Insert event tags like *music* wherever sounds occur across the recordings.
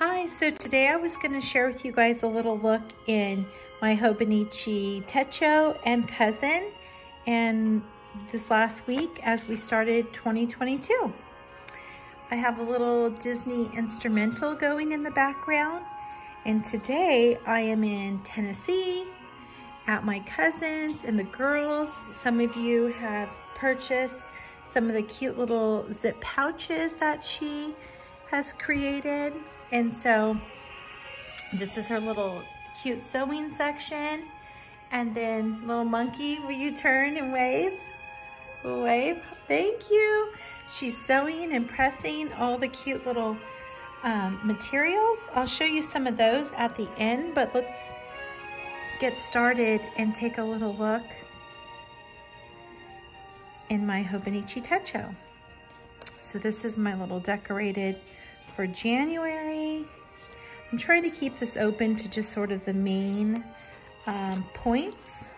Hi, so today I was going to share with you guys a little look in my Hobonichi Techo and Cousin and this last week as we started 2022. I have a little Disney instrumental going in the background and today I am in Tennessee at my cousin's and the girls. Some of you have purchased some of the cute little zip pouches that she has created and so this is her little cute sewing section. And then little monkey, will you turn and wave? Wave, thank you. She's sewing and pressing all the cute little um, materials. I'll show you some of those at the end, but let's get started and take a little look in my Hobonichi Techo. So this is my little decorated for January. I'm trying to keep this open to just sort of the main um, points.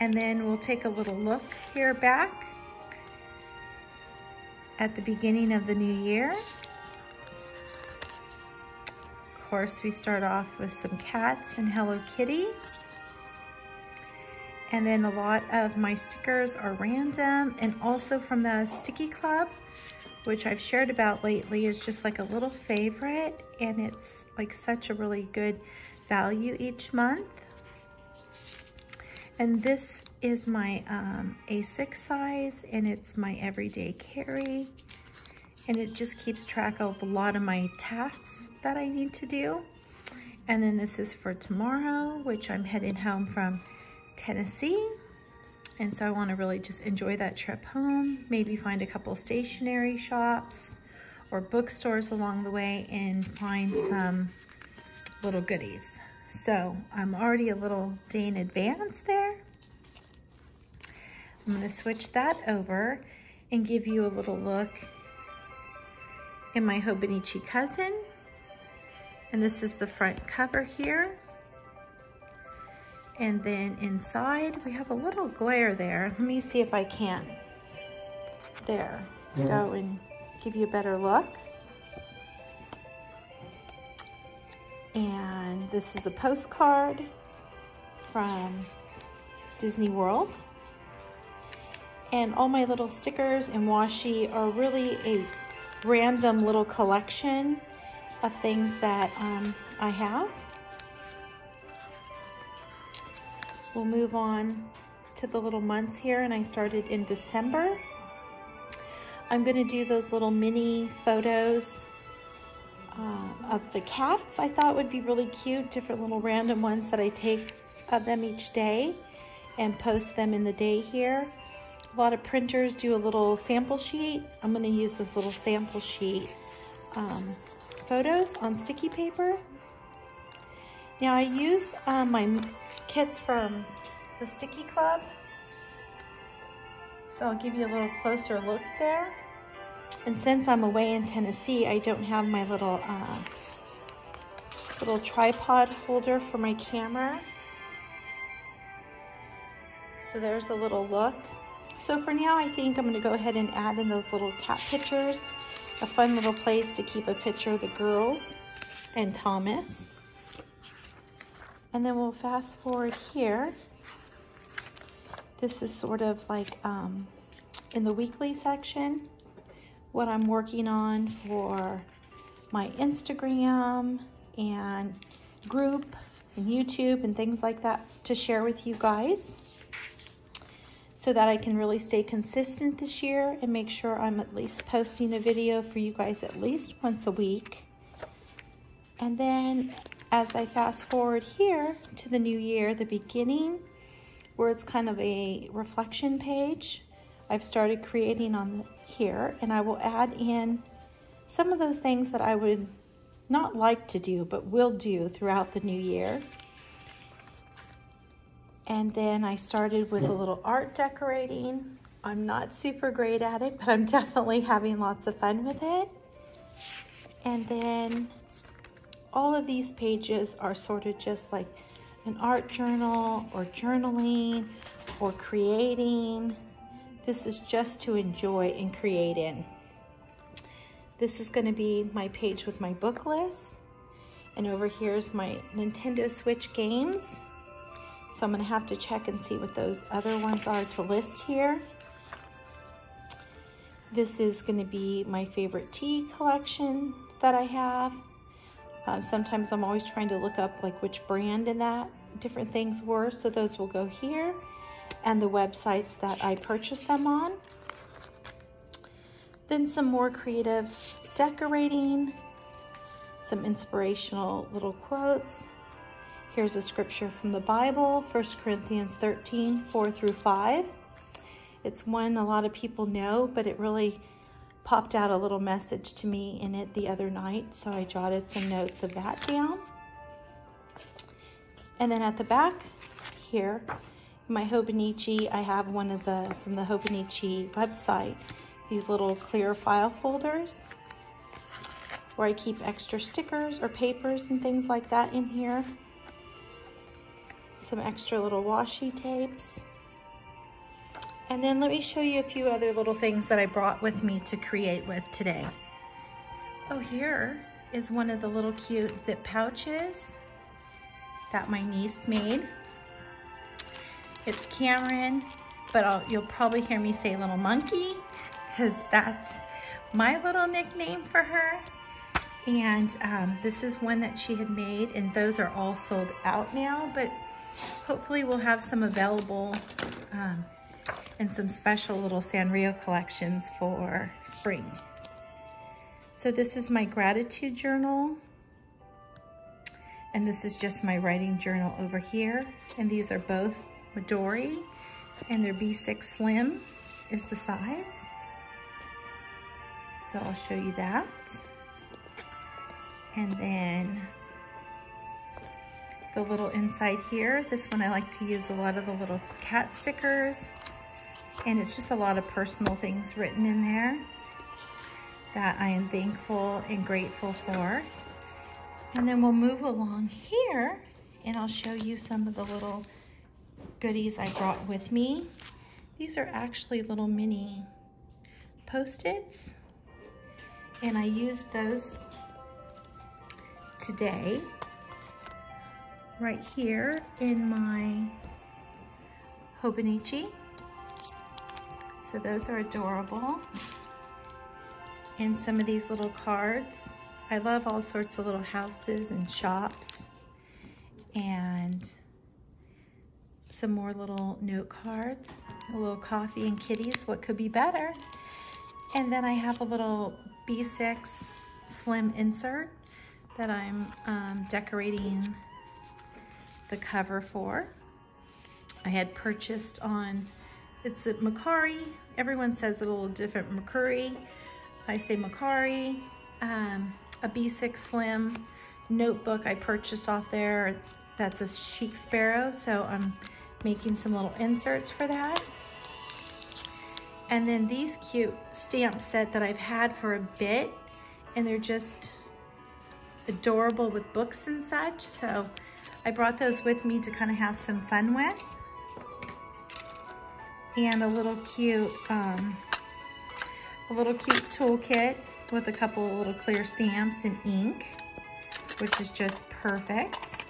And then we'll take a little look here back at the beginning of the new year. Of course, we start off with some cats and Hello Kitty. And then a lot of my stickers are random and also from the Sticky Club which I've shared about lately is just like a little favorite and it's like such a really good value each month. And this is my um, A6 size and it's my everyday carry. And it just keeps track of a lot of my tasks that I need to do. And then this is for tomorrow, which I'm heading home from Tennessee. And so I wanna really just enjoy that trip home, maybe find a couple stationery shops or bookstores along the way and find some little goodies. So I'm already a little day in advance there. I'm gonna switch that over and give you a little look in my Hobonichi Cousin. And this is the front cover here. And then inside, we have a little glare there. Let me see if I can. There, go and give you a better look. And this is a postcard from Disney World. And all my little stickers and washi are really a random little collection of things that um, I have. We'll move on to the little months here and I started in December. I'm gonna do those little mini photos uh, of the cats I thought would be really cute, different little random ones that I take of them each day and post them in the day here. A lot of printers do a little sample sheet. I'm gonna use this little sample sheet um, photos on sticky paper. Now I use um, my kits from the Sticky Club. So I'll give you a little closer look there. And since I'm away in Tennessee, I don't have my little uh, little tripod holder for my camera. So there's a little look. So for now, I think I'm gonna go ahead and add in those little cat pictures. A fun little place to keep a picture of the girls and Thomas. And then we'll fast forward here. This is sort of like um, in the weekly section, what I'm working on for my Instagram and group and YouTube and things like that to share with you guys so that I can really stay consistent this year and make sure I'm at least posting a video for you guys at least once a week. And then as I fast forward here to the new year, the beginning, where it's kind of a reflection page, I've started creating on here, and I will add in some of those things that I would not like to do, but will do throughout the new year. And then I started with a little art decorating. I'm not super great at it, but I'm *laughs* definitely having lots of fun with it. And then all of these pages are sort of just like an art journal or journaling or creating. This is just to enjoy and create in. This is gonna be my page with my book list. And over here is my Nintendo Switch games. So I'm gonna have to check and see what those other ones are to list here. This is gonna be my favorite tea collection that I have. Uh, sometimes I'm always trying to look up like which brand and that different things were. So those will go here and the websites that I purchased them on. Then some more creative decorating, some inspirational little quotes. Here's a scripture from the Bible, 1 Corinthians 13, 4 through 5. It's one a lot of people know, but it really popped out a little message to me in it the other night, so I jotted some notes of that down. And then at the back here, my Hobonichi, I have one of the, from the Hobonichi website, these little clear file folders where I keep extra stickers or papers and things like that in here. Some extra little washi tapes. And then let me show you a few other little things that I brought with me to create with today. Oh, here is one of the little cute zip pouches that my niece made. It's Cameron, but I'll, you'll probably hear me say little monkey because that's my little nickname for her. And um, this is one that she had made and those are all sold out now, but hopefully we'll have some available um, and some special little Sanrio collections for spring. So this is my gratitude journal. And this is just my writing journal over here. And these are both Midori and they're B6 Slim is the size. So I'll show you that. And then the little inside here, this one I like to use a lot of the little cat stickers. And it's just a lot of personal things written in there that I am thankful and grateful for. And then we'll move along here and I'll show you some of the little goodies I brought with me. These are actually little mini post-its and I used those today right here in my Hobonichi. So those are adorable. And some of these little cards. I love all sorts of little houses and shops. And some more little note cards, a little coffee and kitties, what could be better? And then I have a little B6 slim insert that I'm um, decorating the cover for. I had purchased on, it's a Macari. Everyone says it a little different, Mercury. I say Macari. Um, a B6 Slim notebook I purchased off there. That's a Chic Sparrow, so I'm making some little inserts for that. And then these cute stamp set that I've had for a bit, and they're just adorable with books and such. So I brought those with me to kind of have some fun with. And a little cute, um, a little cute toolkit with a couple of little clear stamps and ink, which is just perfect.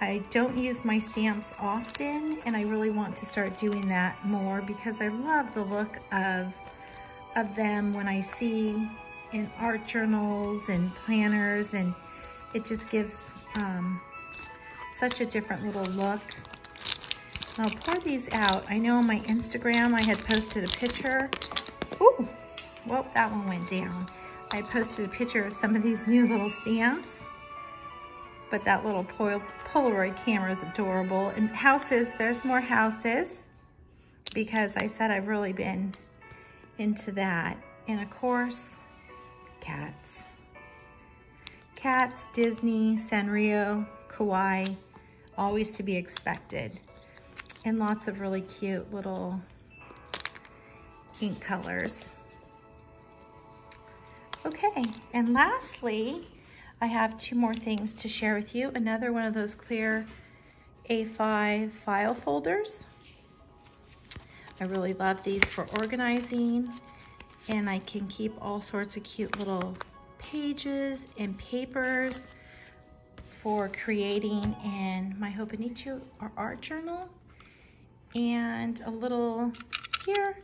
I don't use my stamps often and I really want to start doing that more because I love the look of, of them when I see in art journals and planners and it just gives um, such a different little look. I'll pour these out. I know on my Instagram I had posted a picture. Ooh, well, that one went down. I posted a picture of some of these new little stamps but that little Polaroid camera is adorable. And houses, there's more houses because I said I've really been into that. And of course, cats. Cats, Disney, Sanrio, Kawaii, always to be expected. And lots of really cute little ink colors. Okay, and lastly, I have two more things to share with you. Another one of those clear A5 file folders. I really love these for organizing and I can keep all sorts of cute little pages and papers for creating in my Hobonichi or art journal. And a little here,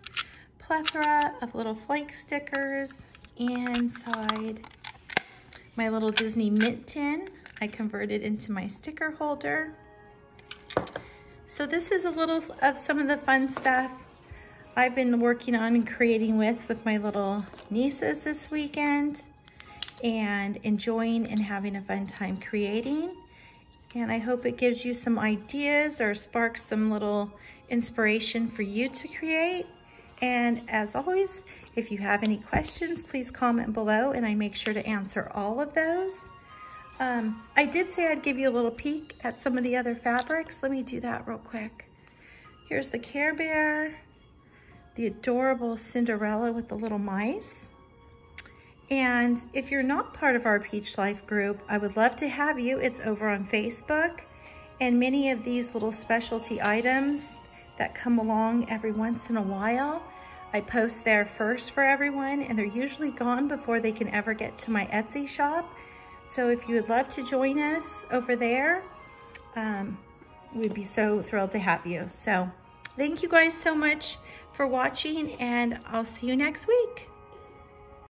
plethora of little flake stickers inside my little Disney mint tin. I converted into my sticker holder. So this is a little of some of the fun stuff I've been working on and creating with with my little nieces this weekend and enjoying and having a fun time creating. And I hope it gives you some ideas or sparks some little inspiration for you to create. And as always, if you have any questions, please comment below and I make sure to answer all of those. Um, I did say I'd give you a little peek at some of the other fabrics. Let me do that real quick. Here's the Care Bear, the adorable Cinderella with the little mice. And if you're not part of our Peach Life group, I would love to have you. It's over on Facebook. And many of these little specialty items that come along every once in a while, I post there first for everyone and they're usually gone before they can ever get to my Etsy shop. So if you would love to join us over there, um, we'd be so thrilled to have you. So thank you guys so much for watching and I'll see you next week.